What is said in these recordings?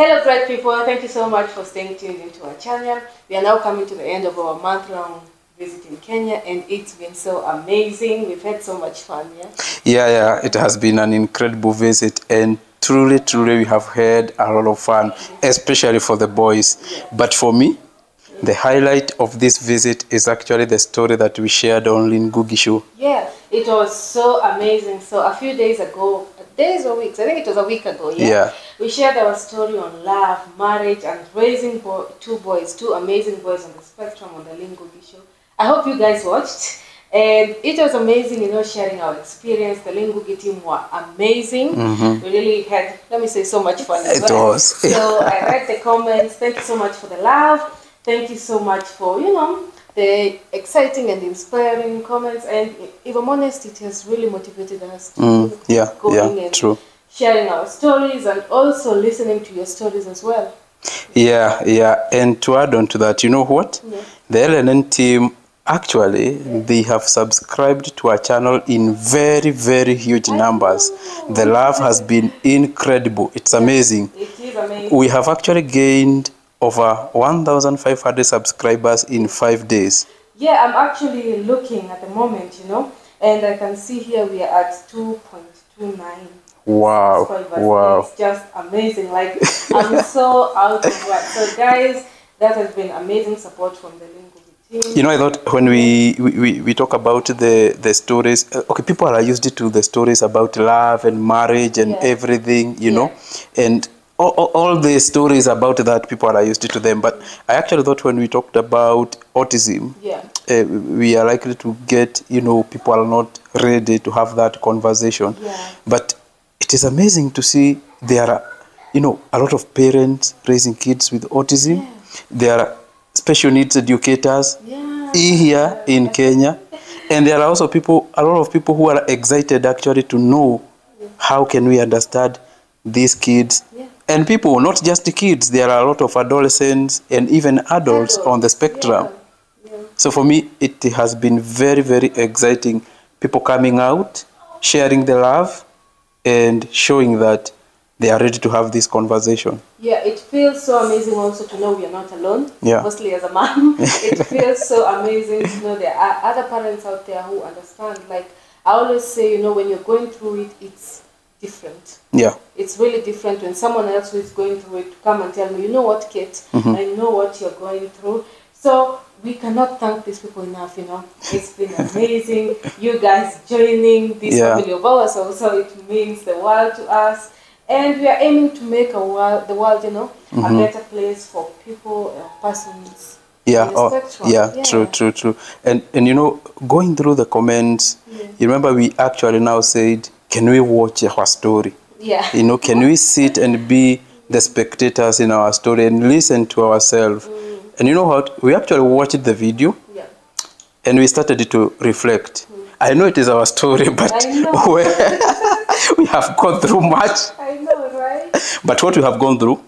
Hello, great people. Thank you so much for staying tuned into our channel. We are now coming to the end of our month long visit in Kenya, and it's been so amazing. We've had so much fun, yeah? Yeah, yeah, it has been an incredible visit, and truly, truly, we have had a lot of fun, mm-hmm. especially for the boys. But for me, the highlight of this visit is actually the story that we shared on Lynn Ngugi Show. Yeah, it was so amazing. So a few days ago, days or weeks, I think it was a week ago, yeah? Yeah. We shared our story on love, marriage, and raising bo- two boys, two amazing boys on the spectrum on the Lynn Ngugi Show. I hope you guys watched. And it was amazing, you know, sharing our experience. The Lynn Ngugi team were amazing. Mm-hmm. We really had, let me say, so much fun. as It well. was. So I read the comments. Thank you so much for the love. Thank you so much for, you know, the exciting and inspiring comments. And if I'm honest, it has really motivated us to Mm, yeah, going yeah, and true. sharing our stories and also listening to your stories as well. Yeah, yeah. And to add on to that, you know what? Yeah. The LNN team actually they have subscribed to our channel in very, very huge numbers. The love has been incredible. It's amazing. It is amazing. We have actually gained over 1,500 subscribers in five days. Yeah, I'm actually looking at the moment, you know, and I can see here we are at 2.29. Wow, subscribers. wow. It's just amazing. Like, I'm so out of work. So, guys, that has been amazing support from the Lynn Ngugi team. You know, I thought when we, we, we, we talk about the, the stories, uh, okay, people are used to the stories about love and marriage and Yeah. everything, you Yeah. know, and all, all- all the stories about that, people are used to them. But I actually thought when we talked about autism, Yeah. uh, we are likely to get, you know, people are not ready to have that conversation. Yeah. But it is amazing to see there are, you know, a lot of parents raising kids with autism. There are special needs educators Yeah. here in Kenya. And there are also people, a lot of people who are excited actually to know how can we understand these kids. And people, not just the kids, there are a lot of adolescents and even adults on the spectrum. Yeah. Yeah. So for me, it has been very, very exciting. People coming out, sharing the love, and showing that they are ready to have this conversation. Yeah, it feels so amazing also to know we are not alone. Yeah. Mostly as a mom, it feels so amazing to know there are other parents out there who understand. Like I always say, you know, when you're going through it, it's different. Yeah, It's really different when someone else who is going through it to come and tell me, you know what, Kate, Mm-hmm. I know what you're going through. So we cannot thank these people enough. You know, it's been amazing. you guys joining this Yeah. family of ours also it means the world to us. And we are aiming to make a world, the world, you know, a better place for people, uh, persons. Mm-hmm. yeah, oh, spectrum. yeah, true, true, true. And and you know, going through the comments, you remember we actually now said, can we watch our story? Yeah. You know, can we sit and be the spectators in our story and listen to ourselves? Mm. And you know what? We actually watched the video. Yeah. and we started to reflect. Mm. I know it is our story, but we have gone through much. I know, right? But what we have gone through,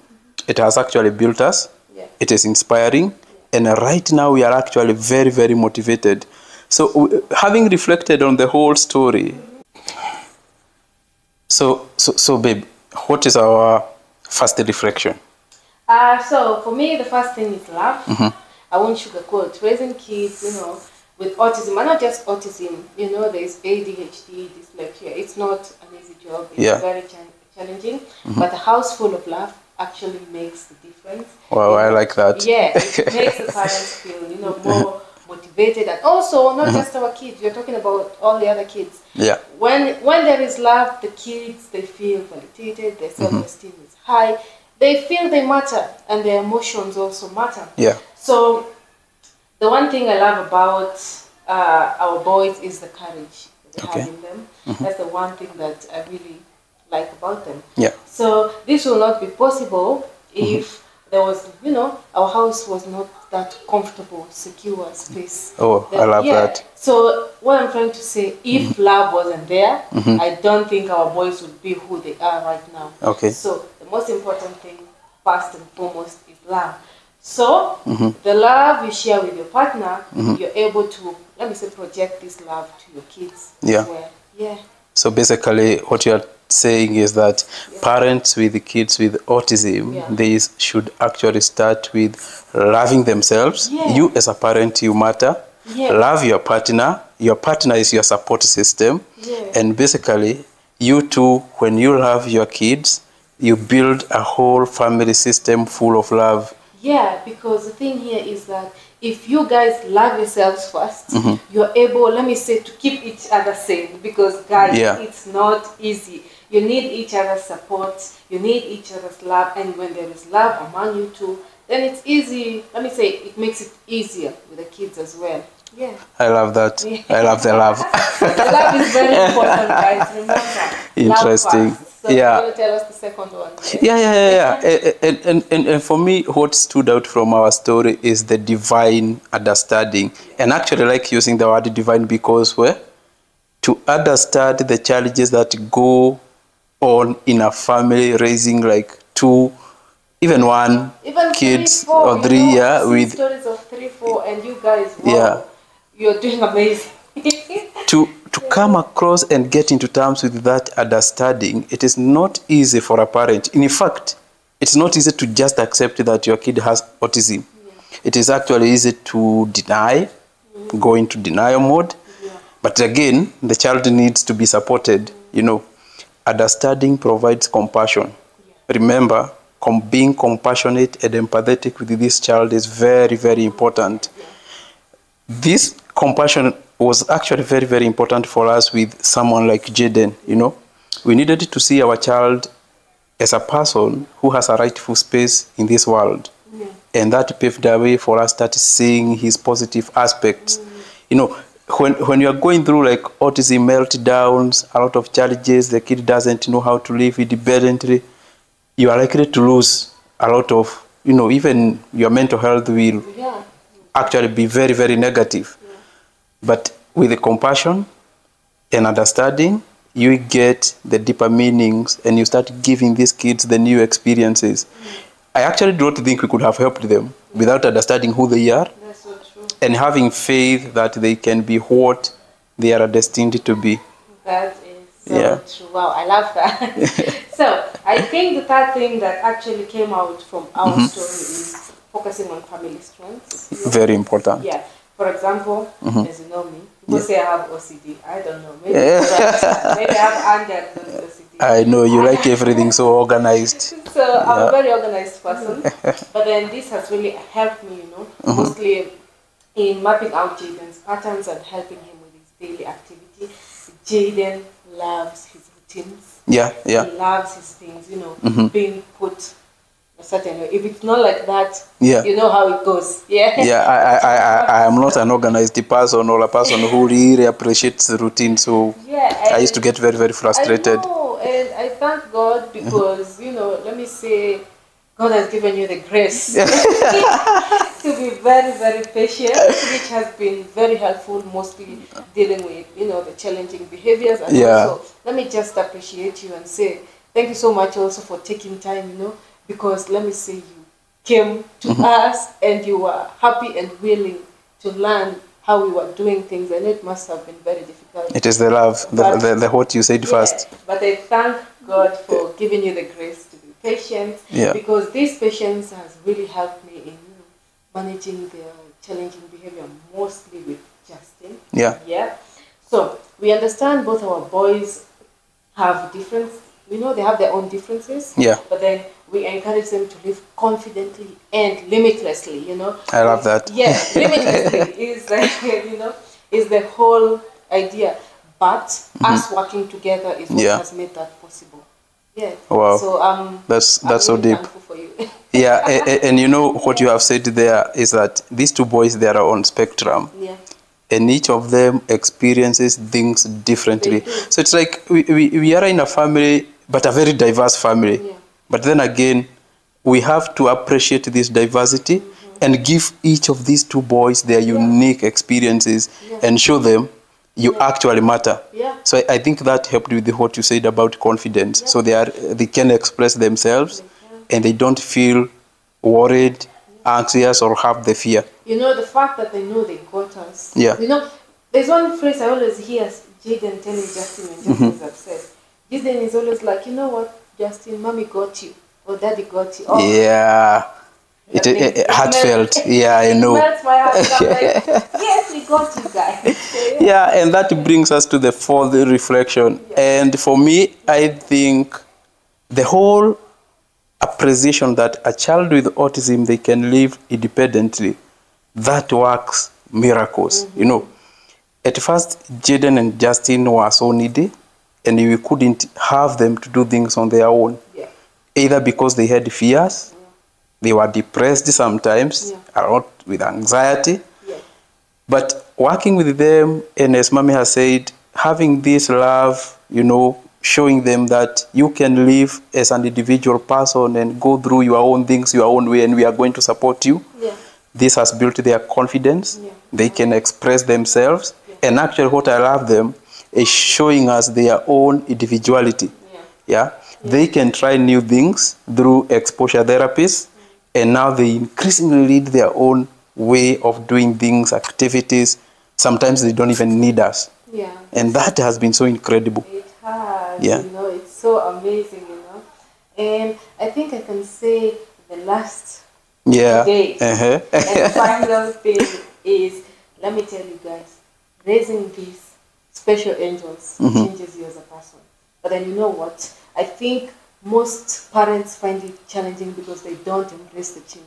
it has actually built us. Yeah. It is inspiring, and right now we are actually very, very motivated. So, having reflected on the whole story, so so so, babe, what is our first reflection? Uh, so for me, the first thing is love. I won't sugarcoat. Raising kids, you know, with autism, and not just autism, you know, there's ADHD, dyslexia. It's not an easy job. It's Yeah. very cha- challenging. But a house full of love actually makes the difference. Wow, I like that. Yeah, it makes the parents feel, you know, more motivated, and also not uh-huh. just our kids. We're talking about all the other kids. Yeah, When when there is love, the kids they feel validated, their mm-hmm. self esteem is high, they feel they matter, and their emotions also matter. yeah, So, the one thing I love about uh, our boys is the courage that they Okay. have in them. Mm-hmm. That's the one thing that I really like about them. yeah, So this will not be possible if mm-hmm. There was, you know, our house was not that comfortable, secure space. Oh, I love yeah. that. So what I'm trying to say, if mm-hmm. love wasn't there, mm-hmm. I don't think our boys would be who they are right now. Okay. So the most important thing, first and foremost, is love. So mm-hmm. the love you share with your partner, you're able to, let me say, project this love to your kids Yeah. well. Yeah. So basically, what you are saying is that parents with kids with autism Yeah. they should actually start with loving themselves Yeah. you as a parent you matter Yeah. love your partner your partner is your support system Yeah. and basically you too when you love your kids you build a whole family system full of love Yeah, because the thing here is that if you guys love yourselves 1st Mm-hmm. you're able, let me say, to keep each other sane. Because guys, Yeah. it's not easy. You need each other's support. You need each other's love, and when there is love among you two, then it's easy. Let me say, it makes it easier with the kids as well. Yeah, i love that i love the love the love is very important, guys. Remember, Interesting. So Yeah. you tell us the second one? yeah yeah yeah, yeah. And, and, and, and for me what stood out from our story is the divine understanding and actually I like using the word divine because where to understand the challenges that go on in a family raising like two even one Even kids three, four, or you three know, yeah with stories of three, four, and you guys, wow, Yeah. you're doing amazing. to to come across and get into terms with that understanding it is not easy for a parent. In fact it's not easy to just accept that your kid has autism. It is actually easy to deny mm-hmm. go into denial mode. But again the child needs to be supported you know understanding provides compassion. Remember com- being compassionate and empathetic with this child is very very important. This compassion was actually very very important for us with someone like Jaden you know. We needed to see our child as a person who has a rightful space in this world. And that paved the way for us to start seeing his positive aspects. Mm. You know when when you are going through like autism meltdowns a lot of challenges the kid doesn't know how to live independently you are likely to lose a lot of you know even your mental health will yeah, actually be very very negative. But with the compassion and understanding you get the deeper meanings and you start giving these kids the new experiences. Mm. I actually don't think we could have helped them without understanding who they are. that's so true. And having faith that they can be what they are destined to be That is so Yeah. true. Wow, I love that. so I think the third thing that actually came out from our Mm-hmm. story is focusing on family strengths. very important Yeah. For example, Mm-hmm. as you know me, people say I have OCD. I don't know. Maybe, maybe I have undiagnosed OCD. i know you like everything so organized So I'm Yeah. a very organized person, but then this has really helped me, you know, mostly in mapping out Jaden's patterns and helping him with his daily activity. Jaden loves his routines. yeah yeah He loves his things, you know, mm-hmm. being put a certain way. If it's not like that, Yeah. you know how it goes. Yeah. yeah I, I, I, I- am not an organized person or a person who really appreciates the routine so Yeah. i used to get very very frustrated I know, and I thank God mm-hmm. because you know, let me say, God has given you the grace to be very, very patient, which has been very helpful, mostly dealing with you know the challenging behaviors. And Yeah. also, let me just appreciate you and say thank you so much also for taking time, you know, because let me say you came to Mm-hmm. us and you were happy and willing to learn how we were doing things. I know it must have been very difficult. it is the love the, But- the, the what you said first but I thank God for giving you the grace to be patient Yeah. because these patience has really helped me in managing their challenging behavior, mostly with Justin. yeah Yeah. So we understand both our boys have different, we know they have their own differences. Yeah. But then we encourage them to live confidently and limitlessly, you know. I love that. Yeah, limitlessly is, uh, you know, is the whole idea. But us working together is what Mm-hmm. Yeah. has made that possible. Yeah. Wow. So um, That's- that's so really deep. yeah and, and you know what you have said there is that these two boys they are on spectrum yeah. and each of them experiences things differently so it's like we, we, we are in a family but a very diverse family Yeah. but then again we have to appreciate this diversity Mm-hmm. and give each of these two boys their unique experiences Yeah. and show them you actually matter Yeah. so I, I think that helped with what you said about confidence so they are they can express themselves and they don't feel worried anxious or have the fear You know, the fact that they know they got us. Yeah. You know, there's one phrase I always hear Jaden telling Justin when Justin Mm-hmm. upset. Jaden is always like, you know what, Justin, mommy got you, or daddy got you. Oh, Yeah. It, it, it, heartfelt. Yeah, I know. melts my heart. Like, yes, we got you guys. So, yeah. Yeah, and that brings us to the fourth reflection. And for me, I think the whole appreciation that a child with autism they can live independently, that works miracles. Mm-hmm. You know, at first, Jaden and Justin were so needy, and we couldn't have them to do things on their own, Yeah. either because they had fears, they were depressed sometimes, Yeah. a lot with anxiety. Yeah. But working with them, and as Mami has said, having this love, you know, showing them that you can live as an individual person and go through your own things your own way, and we are going to support you. Yeah. This has built their confidence. Yeah. They can express themselves. And actually, what I love them is showing us their own individuality. Yeah. Yeah. They can try new things through exposure therapies, and now they increasingly lead their own way of doing things, activities. Sometimes they don't even need us. Yeah. And that has been so incredible. It has, Yeah. you know, it's so amazing, you know. And I think I can say the last Yeah. day Uh-huh. and final thing is, let me tell you guys, raising these special angels Mm-hmm. changes you as a person. But then you know what? I think most parents find it challenging because they don't embrace the change.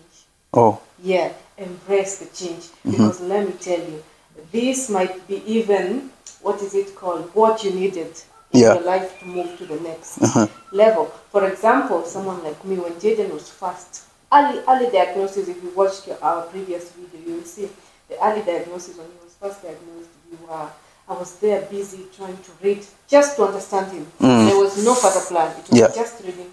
oh, Yeah, embrace the change. Mm-hmm. Because let me tell you, this might be even, what is it called, what you needed in Yeah. your life to move to the next Uh-huh. level. For example, someone like me, when Jaden was first, early, early diagnosis, if you watched your, our previous video, you will see the early diagnosis when he was first diagnosed, we were, I was there busy trying to read just to understand him. Mm. There was no further plan. It was Yeah. just reading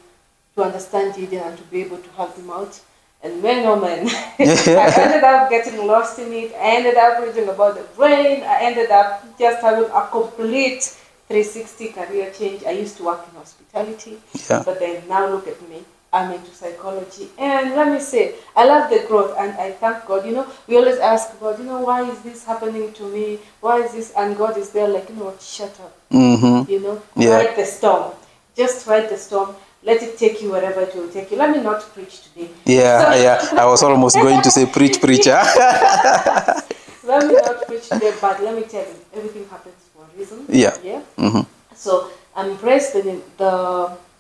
to understand Jaden and to be able to help him out. And man, oh man, I ended up getting lost in it. I ended up reading about the brain. I ended up just having a complete 360 career change. I used to work in hospitality, Yeah. but then now look at me. I'm into psychology. And let me say, I love the growth and I thank God. You know, we always ask God, you know, why is this happening to me? Why is this? And God is there, like, you know what, shut up mm-hmm. you know Yeah. ride the storm just ride the storm let it take you wherever it will take you let me not preach today Yeah, yeah. I was almost going to say preach, preacher. let me not preach today but let me tell you everything happens for a reason Yeah. yeah mm-hmm. so embrace the the,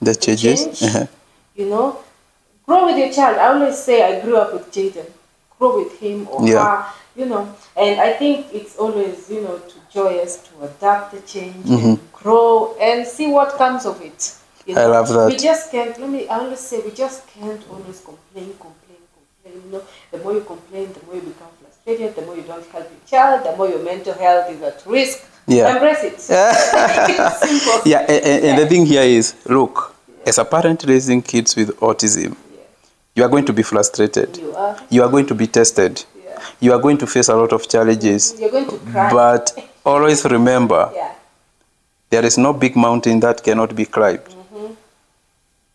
The changes. change, Uh-huh. You know? Grow with your child. I always say i grew up with jaden grow with him or Yeah. her you know? And i think it's always you know to joyous to adapt the change and grow and see what comes of it you Mm-hmm. I love that. we just can't let me i always say we just can't always complain complain complain you know? The more you complain the more you become frustrated the more you don't help your child the more your mental health is at risk. Yeah. embrace it. Yeah, and, and, and the thing here is look, as a parent raising kids with autism, you are going to be frustrated. you are You are going to be tested. Yeah. You are going to face a lot of challenges. you're going to cry But always remember, yeah there is no big mountain that cannot be climbed. Mm-hmm.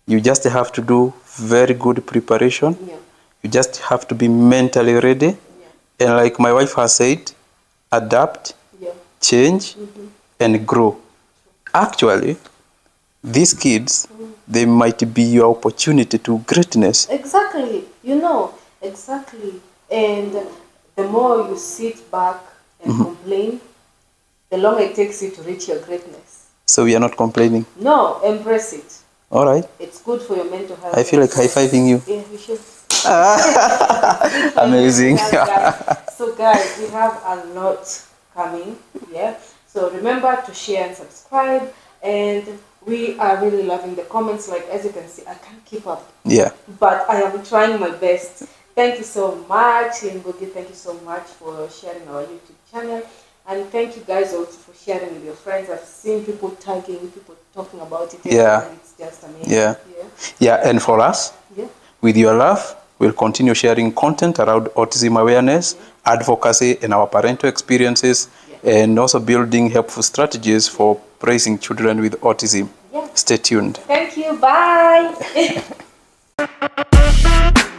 You just have to do very good preparation. yeah You just have to be mentally ready. And like my wife has said, adapt, change, mm-hmm. and grow. Actually, these kids, mm-hmm. They might be your opportunity to greatness. Exactly, you know, exactly. And the more you sit back and Mm-hmm. complain, the longer it takes you to reach your greatness. So we are not complaining. No, embrace it. All right. It's good for your mental health. I feel like high fiving you. Yeah, we should. Amazing. So, guys, we have a lot coming. Yeah. So remember to share and subscribe. And we are really loving the comments. Like as you can see, I can't keep up. Yeah. but I am trying my best. Thank you so much, Lynn Ngugi. Thank you so much for sharing our YouTube channel. And thank you guys also for sharing with your friends. I've seen people tagging, people talking about it. Yeah. And it's just amazing. Yeah. Yeah. Yeah. And for us, Yeah. with your love, we'll continue sharing content around autism awareness, advocacy, and our parental experiences, and also building helpful strategies for raising children with autism. Yeah. Stay tuned. Thank you. Bye.